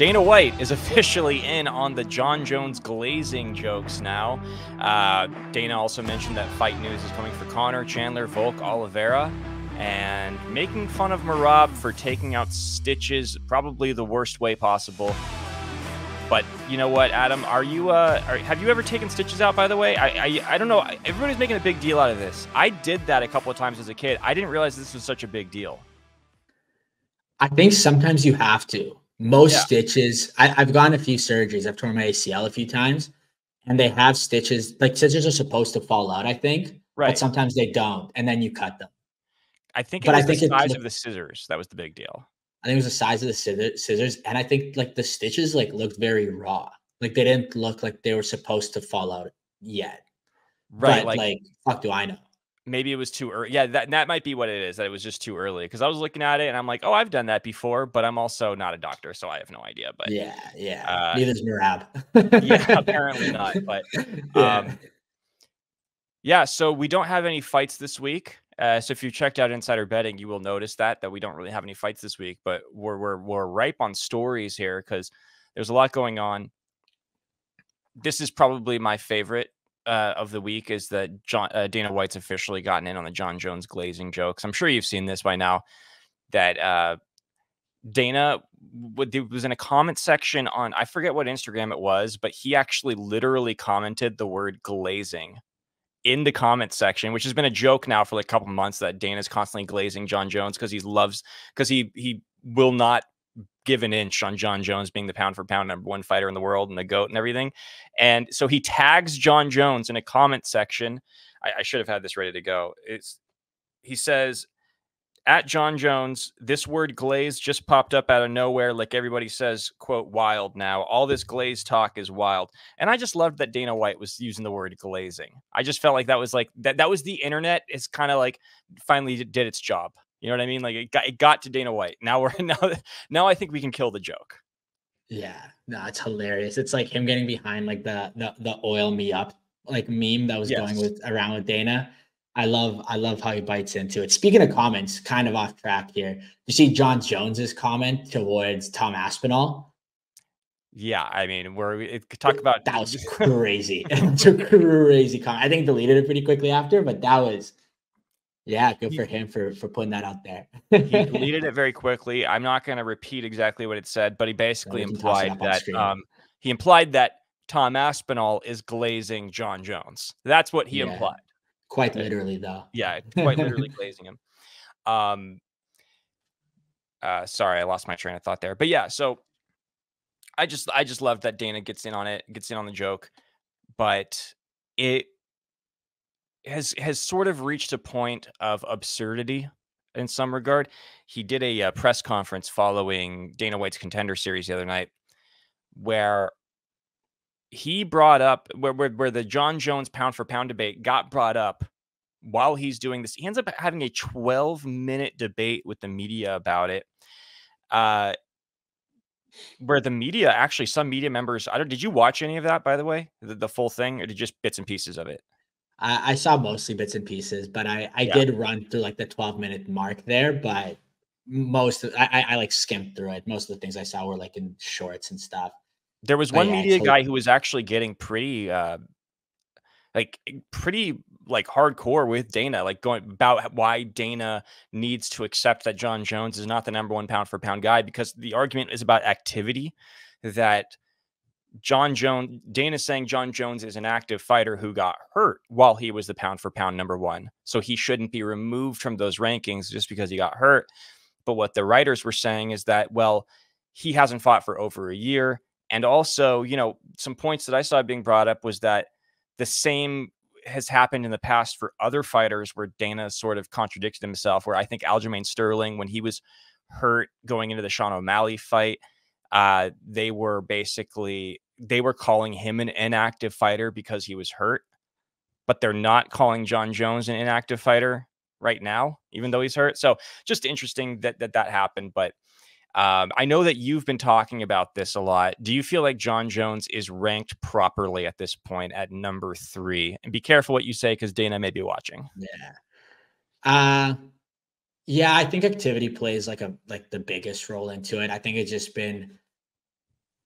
Dana White is officially in on the Jon Jones glazing jokes now. Uh, Dana also mentioned that fight news is coming for Conor, Chandler, Volk, Oliveira, and making fun of Merab for taking out stitches, probably the worst way possible. But you know what, Adam? Are you? Uh, are, have you ever taken stitches out? By the way, I, I I don't know. Everybody's making a big deal out of this. I did that a couple of times as a kid. I didn't realize this was such a big deal. I think sometimes you have to. Most yeah. stitches. I, I've gone a few surgeries. I've torn my ACL a few times, and they have stitches. Like stitches are supposed to fall out. I think, right? But sometimes they don't, and then you cut them. I think, but I think the size of the scissors that was the big deal. I think it was the size of the scissors, and I think like the stitches like looked very raw. Like they didn't look like they were supposed to fall out yet. Right. But, like, like fuck, do I know? Maybe it was too early. Yeah, that that might be what it is. That it was just too early. Because I was looking at it and I'm like, oh, I've done that before, but I'm also not a doctor, so I have no idea. But yeah, yeah. Uh, Neither's Merab. yeah, apparently not. But yeah. um, yeah. So we don't have any fights this week. Uh, so if you checked out Insider Betting, you will notice that that we don't really have any fights this week, but we're we're we're ripe on stories here because there's a lot going on. This is probably my favorite uh, of the week is that Jon uh, Dana White's officially gotten in on the Jon Jones glazing jokes. I'm sure you've seen this by now. That uh, Dana was in a comment section on I forget what Instagram it was, but he actually literally commented the word glazing in the comment section, which has been a joke now for like a couple months that Dana's constantly glazing Jon Jones because he loves because he he will not give an inch on Jon Jones being the pound for pound number one fighter in the world and the goat and everything. And so he tags Jon Jones in a comment section. I, I should have had this ready to go. It's he says at Jon Jones, this word glaze just popped up out of nowhere. Like everybody says, quote, wild now. All this glaze talk is wild. And I just loved that Dana White was using the word glazing. I just felt like that was like that that was the internet. It's kind of like finally did its job. You know what I mean? Like it got it got to Dana White. Now we're now now I think we can kill the joke. Yeah, no, it's hilarious. It's like him getting behind like the the the oil me up like meme that was yes. going with around with Dana I love I love how he bites into it. Speaking of comments, kind of off track here. You see Jon Jones's comment towards Tom Aspinall. Yeah, I mean, we're talk about that was crazy. it's a crazy comment. I think deleted it pretty quickly after, but that was yeah, good for him for for putting that out there. he deleted it very quickly. I'm not going to repeat exactly what it said, but he basically implied that um, he implied that Tom Aspinall is glazing Jon Jones. That's what he yeah. implied. Quite literally, though. Yeah, quite literally glazing him. Um, uh, sorry, I lost my train of thought there. But yeah, so I just I just love that Dana gets in on it, gets in on the joke, but it has has sort of reached a point of absurdity in some regard. He did a, a uh, press conference following Dana White's contender series the other night where he brought up where, where, where the Jon Jones pound for pound debate got brought up while he's doing this. He ends up having a 12 minute debate with the media about it. Uh, where the media actually some media members I don't did you watch any of that by the way the, the full thing or did just bits and pieces of it I, I saw mostly bits and pieces but I I yeah. did run through like the 12 minute mark there but most of, I, I like skimmed through it most of the things I saw were like in shorts and stuff there was one media guy who was actually getting pretty, uh, like pretty like hardcore with Dana, like going about why Dana needs to accept that Jon Jones is not the number one pound for pound guy because the argument is about activity that Jon Jones, Dana saying Jon Jones is an active fighter who got hurt while he was the pound for pound number one. So he shouldn't be removed from those rankings just because he got hurt. But what the writers were saying is that, well, he hasn't fought for over a year. And also, you know, some points that I saw being brought up was that the same has happened in the past for other fighters where Dana sort of contradicted himself. Where I think Aljamain Sterling, when he was hurt going into the Sean O'Malley fight, uh, they were basically they were calling him an inactive fighter because he was hurt, but they're not calling Jon Jones an inactive fighter right now, even though he's hurt. So just interesting that that that happened, but um, I know that you've been talking about this a lot. Do you feel like Jon Jones is ranked properly at this point at number three? And be careful what you say because Dana may be watching. Yeah. Uh yeah, I think activity plays like a like the biggest role into it. I think it's just been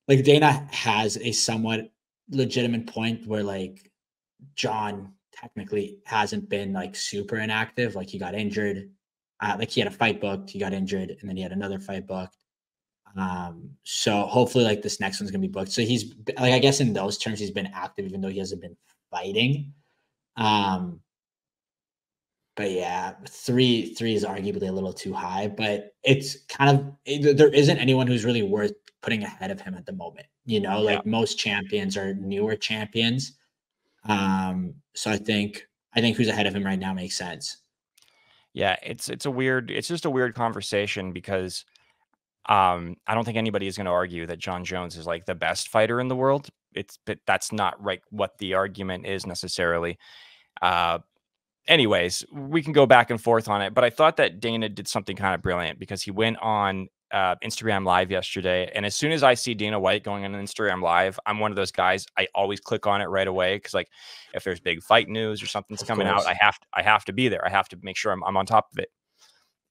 like Dana has a somewhat legitimate point where like Jon technically hasn't been like super inactive. Like he got injured. Uh, like he had a fight booked, he got injured, and then he had another fight booked. Um, so hopefully, like this next one's gonna be booked. So he's like, I guess in those terms, he's been active, even though he hasn't been fighting. Um, but yeah, three three is arguably a little too high, but it's kind of it, there isn't anyone who's really worth putting ahead of him at the moment. You know, like yeah. most champions are newer champions. Um, so I think I think who's ahead of him right now makes sense. Yeah, it's it's a weird it's just a weird conversation because um I don't think anybody is going to argue that Jon Jones is like the best fighter in the world. It's but that's not right what the argument is necessarily. Uh anyways, we can go back and forth on it, but I thought that Dana did something kind of brilliant because he went on uh, Instagram Live yesterday, and as soon as I see Dana White going on Instagram Live, I'm one of those guys. I always click on it right away because, like, if there's big fight news or something's of coming course. out, I have to, I have to be there. I have to make sure I'm, I'm on top of it.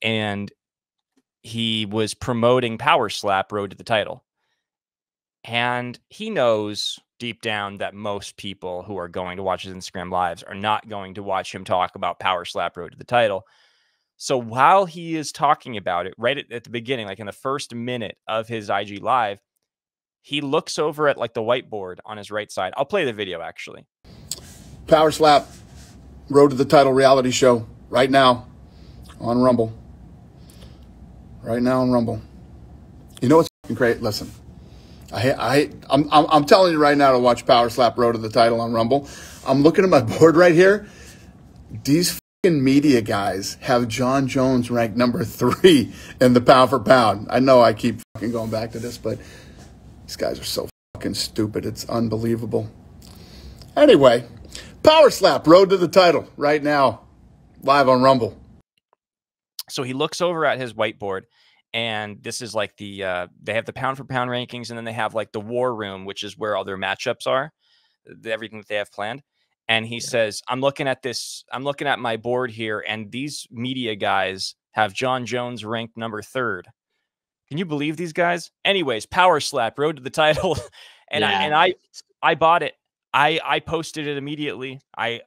And he was promoting Power Slap Road to the Title, and he knows deep down that most people who are going to watch his Instagram lives are not going to watch him talk about Power Slap Road to the Title so while he is talking about it, right at, at, the beginning, like in the first minute of his IG live, he looks over at like the whiteboard on his right side. I'll play the video actually. Power Slap, Road to the Title reality show right now on Rumble. Right now on Rumble. You know what's great? Listen, I, I, I'm, I'm, telling you right now to watch Power Slap Road to the Title on Rumble. I'm looking at my board right here. These fucking media guys have Jon Jones ranked number three in the pound for pound. I know I keep fucking going back to this, but these guys are so fucking stupid. It's unbelievable. Anyway, Power Slap, road to the title right now, live on Rumble. So he looks over at his whiteboard, and this is like the uh, they have the pound for pound rankings, and then they have like the war room, which is where all their matchups are, everything that they have planned and he yeah. says, "I'm looking at this. I'm looking at my board here, and these media guys have jon Jones ranked number third. Can you believe these guys? Anyways, power slap, road to the title, and yeah. I and I I bought it. I I posted it immediately. I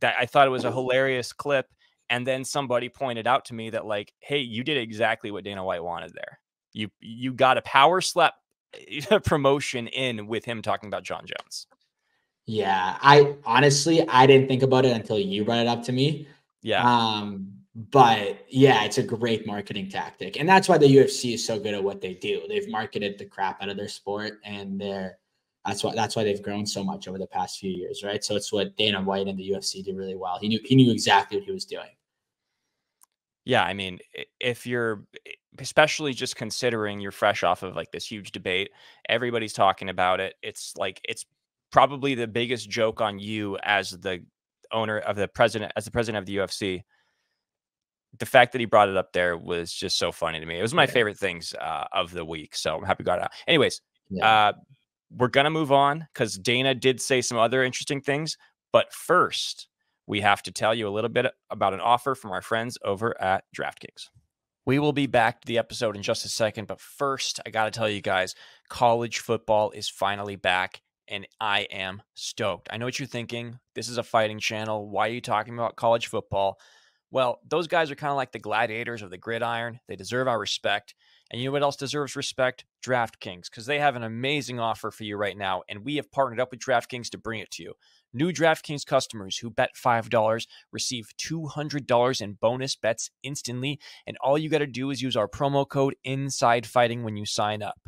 that I thought it was a hilarious clip, and then somebody pointed out to me that like, hey, you did exactly what Dana White wanted there. You you got a power slap promotion in with him talking about Jon Jones. Yeah, I honestly I didn't think about it until you brought it up to me. Yeah. Um, but yeah, it's a great marketing tactic, and that's why the UFC is so good at what they do. They've marketed the crap out of their sport, and they're that's why that's why they've grown so much over the past few years, right? So it's what Dana White and the UFC did really well. He knew he knew exactly what he was doing. Yeah, I mean, if you're especially just considering you're fresh off of like this huge debate, everybody's talking about it. It's like it's probably the biggest joke on you as the owner of the president, as the president of the UFC. The fact that he brought it up there was just so funny to me. It was my yeah. favorite things uh, of the week. So I'm happy got it out. Anyways, yeah. uh, we're gonna move on because Dana did say some other interesting things. But first, we have to tell you a little bit about an offer from our friends over at DraftKings. We will be back to the episode in just a second, but first, I got to tell you guys college football is finally back and I am stoked. I know what you're thinking. This is a fighting channel. Why are you talking about college football? Well, those guys are kind of like the gladiators of the gridiron. They deserve our respect. And you know what else deserves respect? DraftKings, because they have an amazing offer for you right now. And we have partnered up with DraftKings to bring it to you. New DraftKings customers who bet $5 receive $200 in bonus bets instantly. And all you got to do is use our promo code Inside Fighting when you sign up.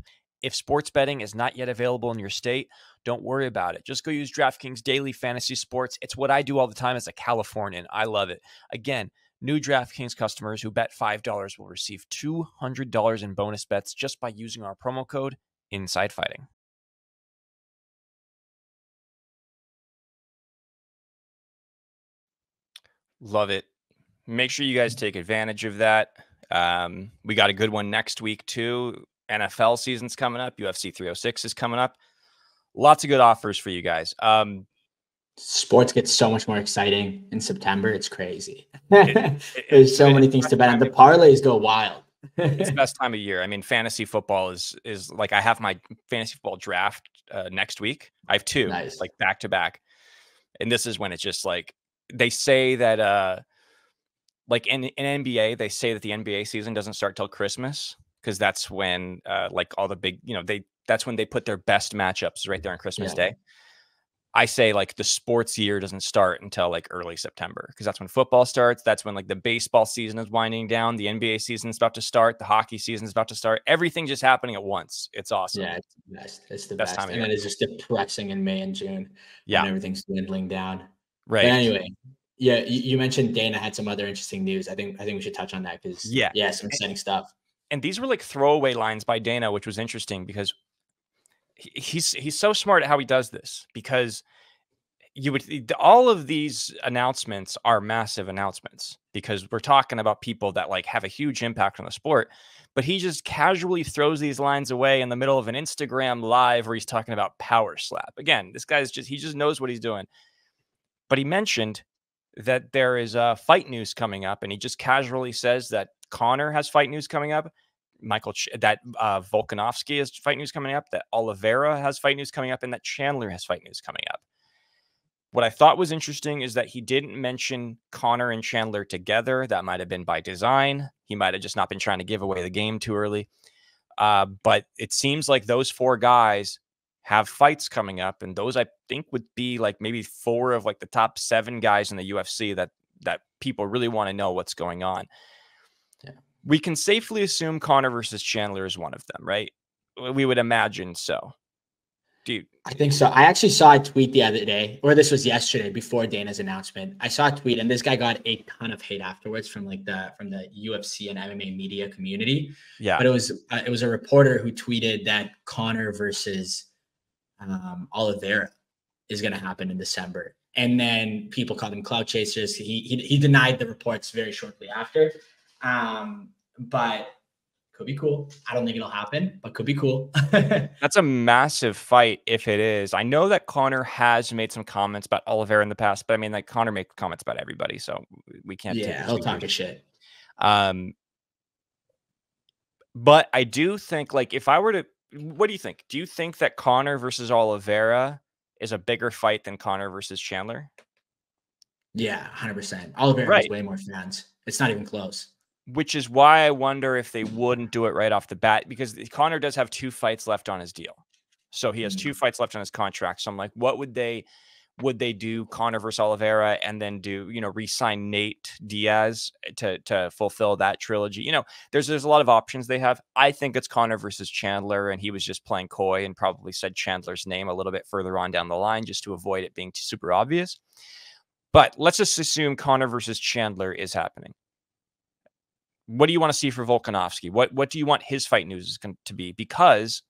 If sports betting is not yet available in your state, don't worry about it. Just go use DraftKings Daily Fantasy Sports. It's what I do all the time as a Californian. I love it. Again, new DraftKings customers who bet $5 will receive $200 in bonus bets just by using our promo code Inside Love it. Make sure you guys take advantage of that. Um, we got a good one next week, too. NFL season's coming up. UFC 306 is coming up lots of good offers for you guys. Um, Sports gets so much more exciting in September. It's crazy. It, it, There's so it, many things to bet on. The parlays go wild. it's the best time of year. I mean, fantasy football is is like I have my fantasy football draft uh, next week. I have two, nice. like back to back, and this is when it's just like they say that uh like in, in NBA, they say that the NBA season doesn't start till Christmas because that's when uh like all the big, you know, they that's when they put their best matchups right there on Christmas yeah. Day. I say like the sports year doesn't start until like early September because that's when football starts. That's when like the baseball season is winding down. The NBA season is about to start. The hockey season is about to start. Everything just happening at once. It's awesome. Yeah, it's the best. It's the best, best time. And then it's just depressing in May and June. Yeah, everything's dwindling down. Right. But anyway, yeah, you, you, mentioned Dana had some other interesting news. I think I think we should touch on that because yeah, yeah, some exciting stuff. And these were like throwaway lines by Dana, which was interesting because he's he's so smart at how he does this because you would all of these announcements are massive announcements because we're talking about people that like have a huge impact on the sport but he just casually throws these lines away in the middle of an Instagram live where he's talking about power slap again this guy's just he just knows what he's doing but he mentioned that there is a fight news coming up and he just casually says that Conor has fight news coming up Michael Ch- that uh, Volkanovski has fight news coming up, that Oliveira has fight news coming up, and that Chandler has fight news coming up. What I thought was interesting is that he didn't mention Conor and Chandler together. That might have been by design. He might have just not been trying to give away the game too early. Uh, but it seems like those four guys have fights coming up, and those I think would be like maybe four of like the top seven guys in the UFC that that people really want to know what's going on. Yeah. We can safely assume Conor versus Chandler is one of them, right? We would imagine so dude. I think so. I actually saw a tweet the other day, or this was yesterday before Dana's announcement. I saw a tweet, and this guy got a ton of hate afterwards from like the from the UFC and MMA media community. Yeah, but it was uh, it was a reporter who tweeted that Conor versus um, Oliveira is going to happen in December, and then people called him cloud chasers. He he, he denied the reports very shortly after. Um, but could be cool. I don't think it'll happen, but could be cool. That's a massive fight if it is. I know that Conor has made some comments about Oliveira in the past, but I mean, like Conor makes comments about everybody, so we can't. Yeah, he'll talk a shit. Um, but I do think, like, if I were to, what do you think? Do you think that Conor versus Oliveira is a bigger fight than Conor versus Chandler? Yeah, hundred percent. Oliveira right. has way more fans. It's not even close which is why I wonder if they wouldn't do it right off the bat because Conor does have two fights left on his deal. So he has two mm. fights left on his contract. So I'm like, what would they would they do Conor versus Oliveira and then do, you know, re-sign Nate Diaz to to fulfill that trilogy? You know, there's there's a lot of options they have. I think it's Conor versus Chandler, and he was just playing coy and probably said Chandler's name a little bit further on down the line just to avoid it being super obvious. But let's just assume Conor versus Chandler is happening what do you want to see for Volkanovski? What what do you want his fight news to be? Because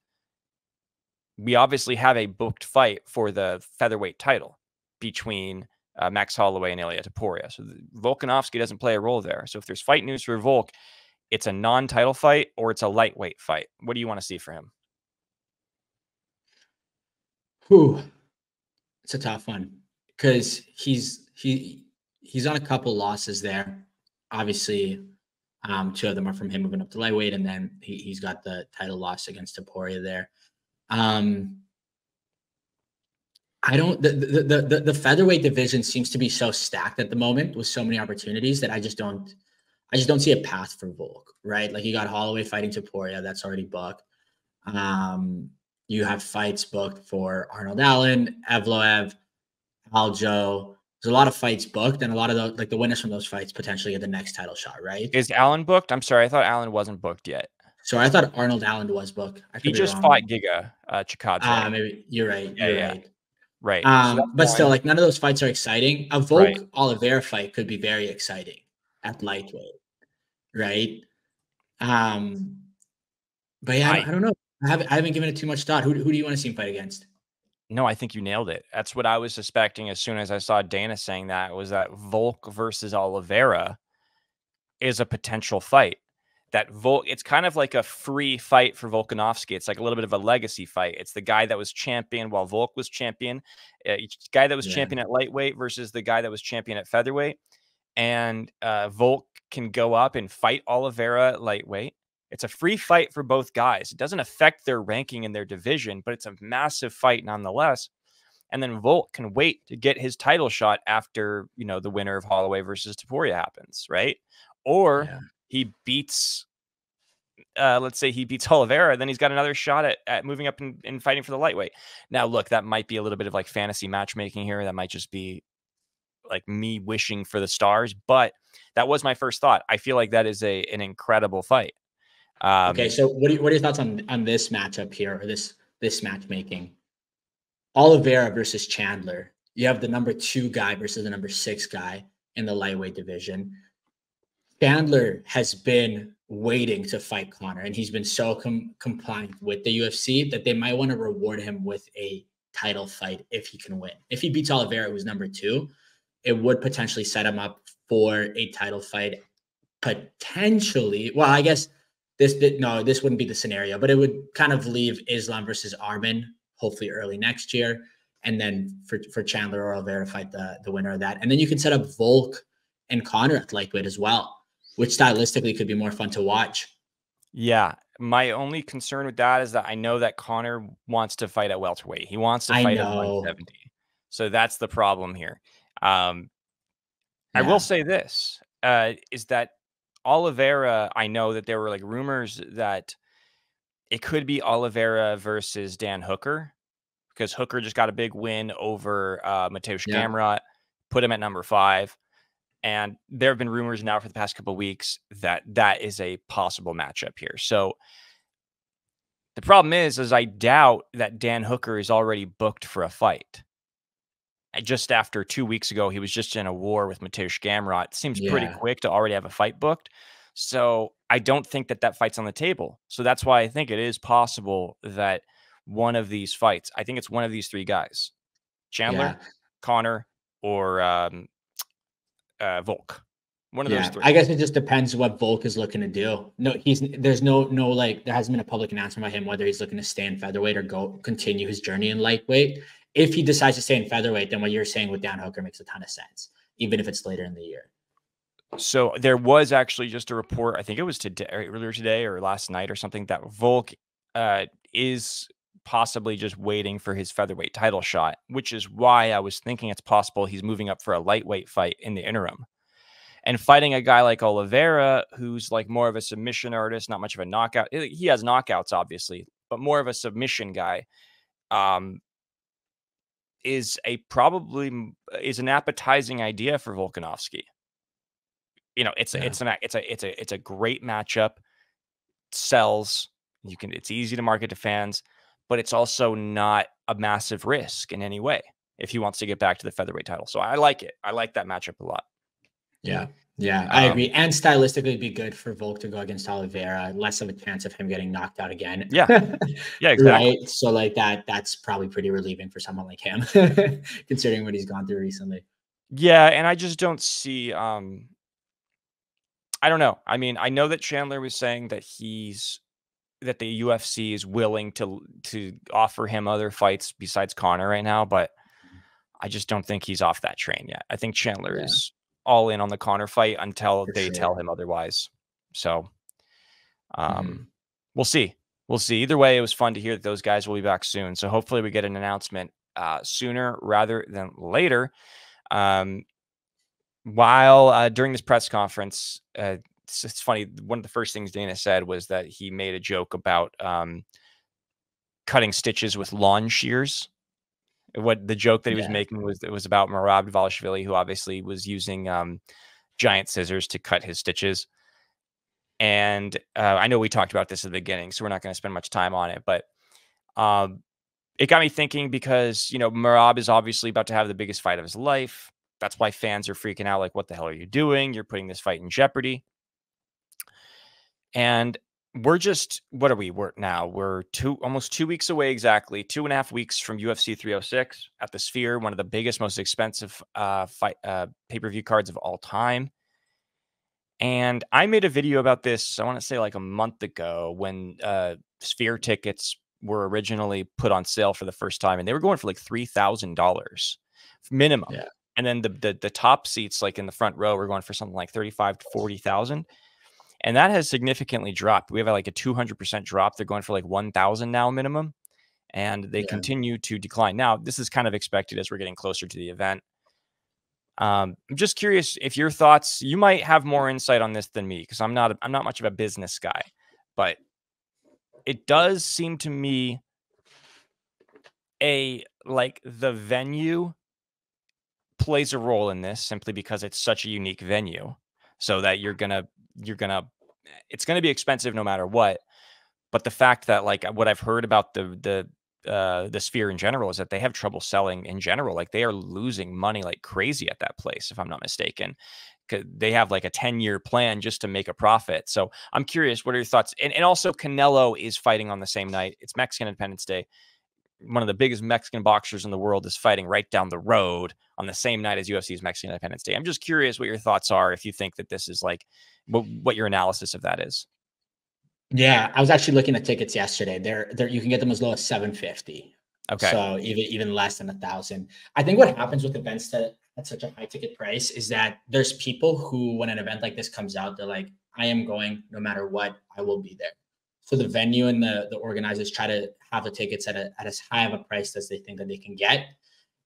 we obviously have a booked fight for the featherweight title between uh, Max Holloway and Ilia Topuria. So Volkanovski doesn't play a role there. So if there's fight news for Volk, it's a non-title fight or it's a lightweight fight. What do you want to see for him? Whew. It's a tough one because he's he he's on a couple losses there. Obviously, um, two of them are from him moving up to lightweight, and then he, has got the title loss against Topuria there. Um, I don't. The, the the the featherweight division seems to be so stacked at the moment with so many opportunities that I just don't. I just don't see a path for Volk, right? Like you got Holloway fighting Topuria, that's already booked. Um, you have fights booked for Arnold Allen, Evloev, Aljo, there's a lot of fights booked, and a lot of the like the winners from those fights potentially get the next title shot, right? Is Allen booked? I'm sorry, I thought Allen wasn't booked yet. So I thought Arnold Allen was booked. he just fought Giga uh, Chikadze. Ah, uh, maybe you're right. Yeah, you're yeah. right. Right. Um, so but still, like none of those fights are exciting. A Volk right. Oliveira fight could be very exciting at lightweight, right? Um, but yeah, I, I don't know. I haven't, I haven't given it too much thought. Who, who do you want to see him fight against? No, I think you nailed it. That's what I was suspecting as soon as I saw Dana saying that was that Volk versus Oliveira is a potential fight. That Volk, it's kind of like a free fight for Volkanovski. It's like a little bit of a legacy fight. It's the guy that was champion while Volk was champion, uh, guy that was yeah. champion at lightweight versus the guy that was champion at featherweight. And uh, Volk can go up and fight Oliveira at lightweight It's a free fight for both guys. It doesn't affect their ranking in their division, but it's a massive fight nonetheless. And then Volk can wait to get his title shot after, you know, the winner of Holloway versus Topuria happens, right? Or yeah. He beats uh, let's say he beats Oliveira, then he's got another shot at, at moving up and, and, fighting for the lightweight. Now, look, that might be a little bit of like fantasy matchmaking here. That might just be like me wishing for the stars, but that was my first thought. I feel like that is a an incredible fight. Um, okay, so what are, what are your thoughts on on this matchup here or this this matchmaking? Oliveira versus Chandler. You have the number two guy versus the number six guy in the lightweight division. Chandler has been waiting to fight Conor, and he's been so com- compliant with the UFC that they might want to reward him with a title fight if he can win. If he beats Oliveira, who's number two, it would potentially set him up for a title fight. Potentially, well, I guess this did no, this wouldn't be the scenario, but it would kind of leave Islam versus Arman, hopefully early next year, and then for for Chandler or Oliveira fight the the winner of that, and then you can set up Volk and Conor at lightweight as well, which stylistically could be more fun to watch. Yeah, my only concern with that is that I know that Conor wants to fight at welterweight. He wants to fight at 170. So that's the problem here. Um, yeah. I will say this uh, is that Oliveira, I know that there were like rumors that it could be Oliveira versus Dan Hooker because Hooker just got a big win over uh, Mateusz yeah. Gamrot, put him at number five. And there have been rumors now for the past couple weeks that that is a possible matchup here. So the problem is, is I doubt that Dan Hooker is already booked for a fight just after two weeks ago, he was just in a war with Mateusz Gamrot. Seems yeah. pretty quick to already have a fight booked. So I don't think that that fight's on the table. So that's why I think it is possible that one of these fights, I think it's one of these three guys Chandler, yeah. Conor, or um, uh, Volk. One of yeah, those three. I guess it just depends what Volk is looking to do. No, he's there's no no like there hasn't been a public announcement by him whether he's looking to stay in featherweight or go continue his journey in lightweight if he decides to stay in featherweight, then what you're saying with Dan Hooker makes a ton of sense, even if it's later in the year. So there was actually just a report, I think it was today, earlier today or last night or something, that Volk uh, is possibly just waiting for his featherweight title shot, which is why I was thinking it's possible he's moving up for a lightweight fight in the interim. And fighting a guy like Oliveira, who's like more of a submission artist, not much of a knockout. He has knockouts, obviously, but more of a submission guy. Um, is a probably is an appetizing idea for Volkanovski. You know, it's yeah. a, it's an it's a it's a it's a great matchup. Sells. You can it's easy to market to fans, but it's also not a massive risk in any way if he wants to get back to the featherweight title. So I like it. I like that matchup a lot. Yeah. Yeah, I um, agree. And stylistically, be good for Volk to go against Oliveira. Less of a chance of him getting knocked out again. Yeah, yeah, exactly. right. So like that, that's probably pretty relieving for someone like him, considering what he's gone through recently. Yeah, and I just don't see. um I don't know. I mean, I know that Chandler was saying that he's that the UFC is willing to to offer him other fights besides Conor right now, but I just don't think he's off that train yet. I think Chandler yeah. is all in on the Conor fight until For they sure. tell him otherwise. So um mm-hmm. we'll see. We'll see. Either way, it was fun to hear that those guys will be back soon. So hopefully we get an announcement uh sooner rather than later. Um while uh, during this press conference, uh, it's, it's, funny. One of the first things Dana said was that he made a joke about um, cutting stitches with lawn shears what the joke that he was making was it was about Merab Dvalishvili, who obviously was using um, giant scissors to cut his stitches. And uh, I know we talked about this at the beginning, so we're not going to spend much time on it. But um, it got me thinking because you know Merab is obviously about to have the biggest fight of his life. That's why fans are freaking out. Like, what the hell are you doing? You're putting this fight in jeopardy. And we're just what are we? We're now we're two almost two weeks away exactly, two and a half weeks from UFC 306 at the Sphere, one of the biggest, most expensive uh, fight uh, pay per view cards of all time. And I made a video about this. I want to say like a month ago when uh, Sphere tickets were originally put on sale for the first time, and they were going for like three thousand dollars minimum. Yeah. And then the, the the top seats, like in the front row, were going for something like thirty five to forty thousand and that has significantly dropped. We have like a 200% drop. They're going for like 1,000 now minimum, and they yeah. continue to decline. Now, this is kind of expected as we're getting closer to the event. Um, I'm just curious if your thoughts. You might have more insight on this than me because I'm not. I'm not much of a business guy, but it does seem to me a like the venue plays a role in this simply because it's such a unique venue so that you're gonna you're gonna it's gonna be expensive no matter what but the fact that like what i've heard about the the uh the sphere in general is that they have trouble selling in general like they are losing money like crazy at that place if i'm not mistaken they have like a 10 year plan just to make a profit so i'm curious what are your thoughts? And, and also canelo is fighting on the same night it's mexican independence day one of the biggest Mexican boxers in the world is fighting right down the road on the same night as UFC's Mexican Independence Day. I'm just curious what your thoughts are if you think that this is like what, what your analysis of that is. Yeah, I was actually looking at tickets yesterday. They're there you can get them as low as 750. Okay. So even even less than a thousand. I think what happens with events that at such a high ticket price is that there's people who when an event like this comes out, they're like, I am going no matter what, I will be there. So the venue and the the organizers try to have the tickets at, a, at as high of a price as they think that they can get,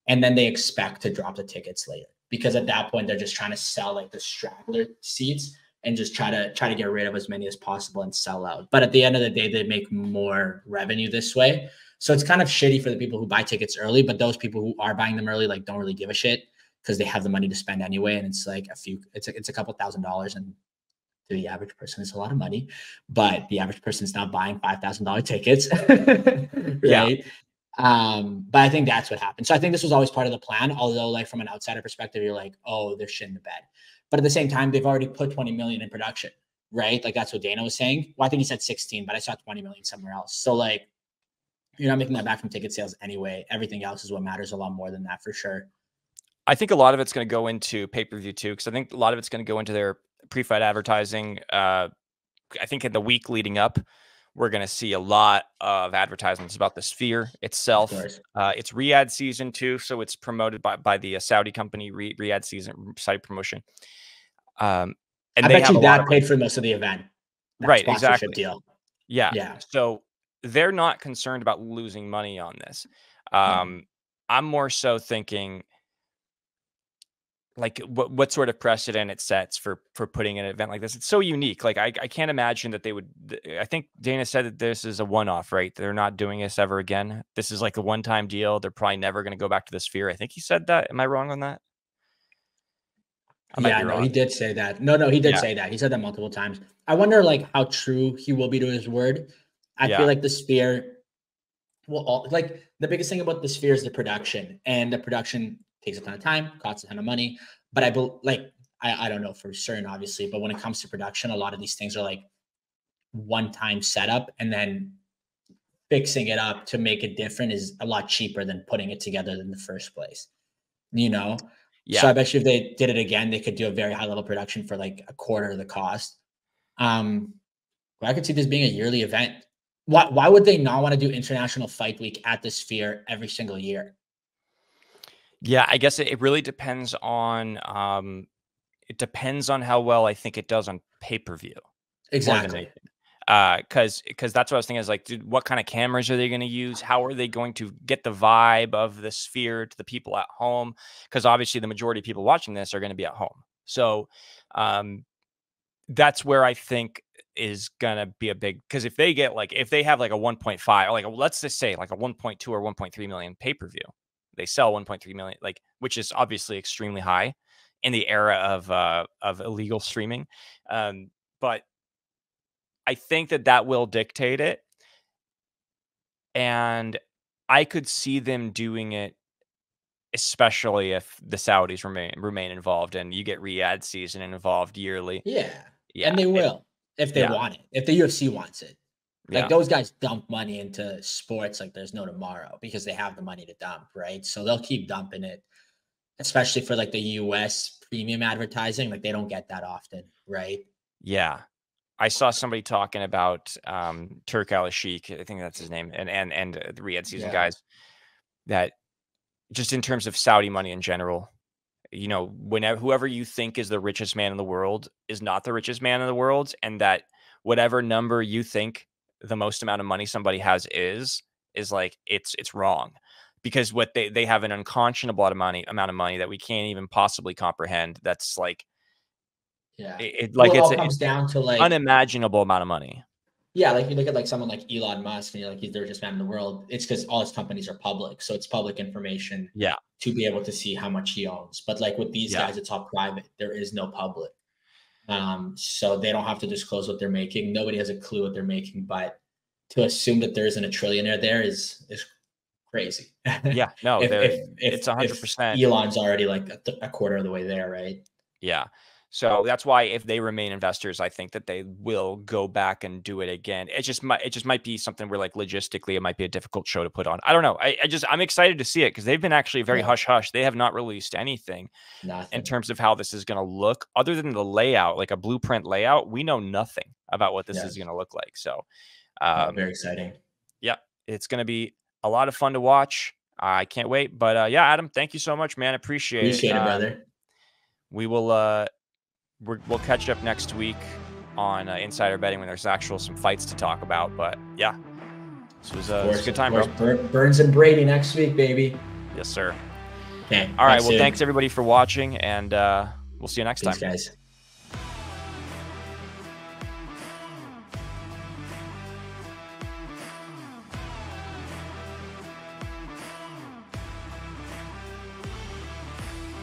and then they expect to drop the tickets later because at that point they're just trying to sell like the straggler seats and just try to try to get rid of as many as possible and sell out. But at the end of the day, they make more revenue this way. So it's kind of shitty for the people who buy tickets early, but those people who are buying them early like don't really give a shit because they have the money to spend anyway, and it's like a few, it's a, it's a couple thousand dollars, and to the average person is a lot of money, but the average person is not buying five thousand dollar tickets, right? Yeah. Um, but I think that's what happened. So I think this was always part of the plan. Although, like from an outsider perspective, you're like, oh, they're shit in the bed. But at the same time, they've already put 20 million in production, right? Like that's what Dana was saying. Well, I think he said 16, but I saw 20 million somewhere else. So like, you're not making that back from ticket sales anyway. Everything else is what matters a lot more than that for sure. I think a lot of it's going to go into pay per view too, because I think a lot of it's going to go into their pre-fight advertising. Uh, I think in the week leading up, we're going to see a lot of advertisements about the Sphere itself. Uh, it's Riyadh season two, so it's promoted by by the uh, Saudi company Riyadh season site promotion. Um, and I bet you that paid for most of the event. Right, exactly. Deal. Yeah, yeah. So they're not concerned about losing money on this. Um, mm. I'm more so thinking like what what sort of precedent it sets for for putting an event like this? It's so unique like i, I can't imagine that they would i think dana said that this is a one-off right? They're not doing this ever again. This is like a one-time deal. They're probably never going to go back to the sphere. I think he said that. Am i wrong on that? I yeah no he did say that. No no he did yeah. say that. He said that multiple times. I wonder like how true he will be to his word. I yeah. feel like the sphere will all, like the biggest thing about the sphere is the production and the production takes a ton of time, costs a ton of money. But I believe, like, I, I don't know for certain, obviously, but when it comes to production, a lot of these things are like one time setup and then fixing it up to make it different is a lot cheaper than putting it together in the first place. You know? Yeah. So I bet you if they did it again, they could do a very high level production for like a quarter of the cost. Um, I could see this being a yearly event. Why, why would they not want to do International Fight Week at the Sphere every single year? Yeah, I guess it, it really depends on um it depends on how well I think it does on pay-per-view. Exactly. Uh cuz cuz that's what I was thinking is like dude, what kind of cameras are they going to use? How are they going to get the vibe of the sphere to the people at home? Cuz obviously the majority of people watching this are going to be at home. So um that's where I think is gonna be a big because if they get like if they have like a 1.5 like let's just say like a 1.2 or 1.3 million pay-per-view they sell 1.3 million, like which is obviously extremely high in the era of uh, of illegal streaming. Um, but I think that that will dictate it, and I could see them doing it, especially if the Saudis remain remain involved and you get Riyadh season involved yearly. Yeah, yeah, and they will it, if they yeah. want it. If the UFC wants it. Like yeah. those guys dump money into sports like there's no tomorrow because they have the money to dump, right? So they'll keep dumping it, especially for like the US premium advertising. Like they don't get that often, right? Yeah. I saw somebody talking about um Turki Al I think that's his name, and and and the Riyadh season yeah. guys that just in terms of Saudi money in general, you know, whenever whoever you think is the richest man in the world is not the richest man in the world, and that whatever number you think the most amount of money somebody has is is like it's it's wrong because what they they have an unconscionable amount of money amount of money that we can't even possibly comprehend. That's like yeah, it, it like well, it it's comes down to like unimaginable amount of money. Yeah, like you look at like someone like Elon Musk, and you're like he's the richest man in the world. It's because all his companies are public, so it's public information. Yeah, to be able to see how much he owns. But like with these yeah. guys, it's all private. There is no public, um, so they don't have to disclose what they're making. Nobody has a clue what they're making. But to assume that there isn't a trillionaire there is is crazy. Yeah, no, if, if, if, it's hundred percent. Elon's already like a, th- a quarter of the way there, right? Yeah. So that's why if they remain investors, I think that they will go back and do it again. It just might it just might be something where like logistically it might be a difficult show to put on. I don't know. I, I just I'm excited to see it because they've been actually very yeah. hush hush. They have not released anything nothing. in terms of how this is going to look, other than the layout, like a blueprint layout. We know nothing about what this is going to look like. So um, very exciting. Yeah, it's going to be a lot of fun to watch. I can't wait. But uh, yeah, Adam, thank you so much, man. Appreciate, Appreciate it, it brother. We will. uh we will catch up next week on uh, insider betting when there's actual some fights to talk about. But yeah, this was, uh, course, was a good time, bro. Burns and Brady next week, baby. Yes, sir. Okay. All right. Well, soon. thanks everybody for watching, and uh, we'll see you next Thanks, time, guys.